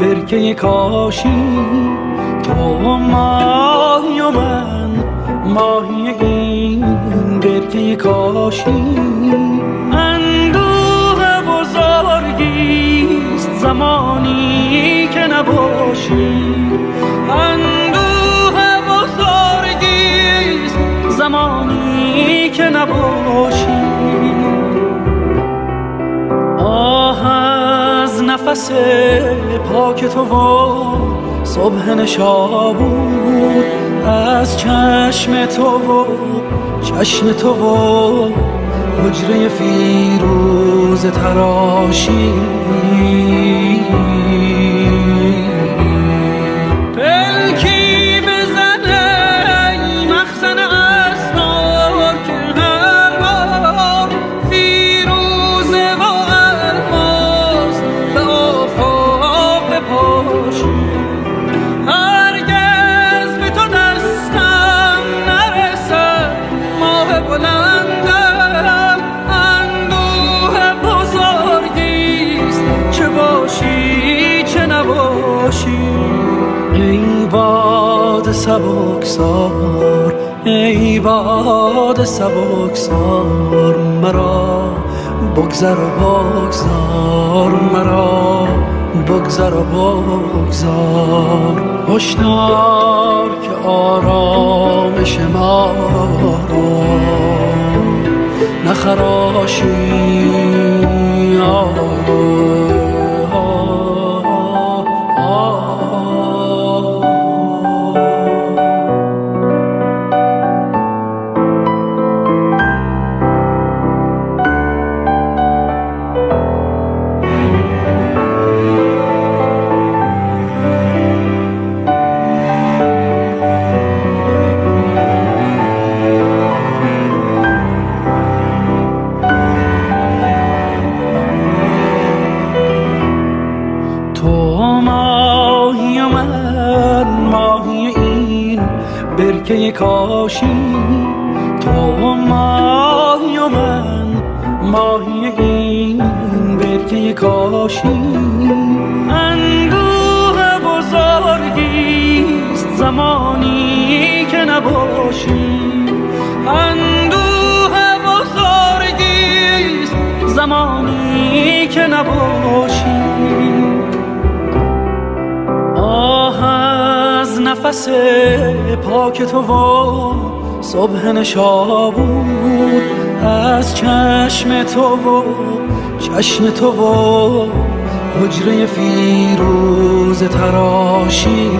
برکه کاشی تو ماهی و من ماهی این برکه کاشی. اندوه بزرگیست زمانی که نباشی. اندوه بزرگیست زمانی که نباشی. نفس پاک تو و صبح نشابود از چشم تو و چشم تو و حجره فیروز تراشی. سبکسار ای باد سبکسار مرا بگذر و بگذار مرا بگذر و بگذار. هشدار که آرامش ما را نخراشی برکه کاشی تو ماهی و من ماهی این برکه کاشی اندوه بزرگیست زمانی که نباشی. اندوه بزرگیست زمانی که نباشی. نفس پاک تو و صبح نشابود از چشم تو و چشم تو و حجره فیروز تراشی.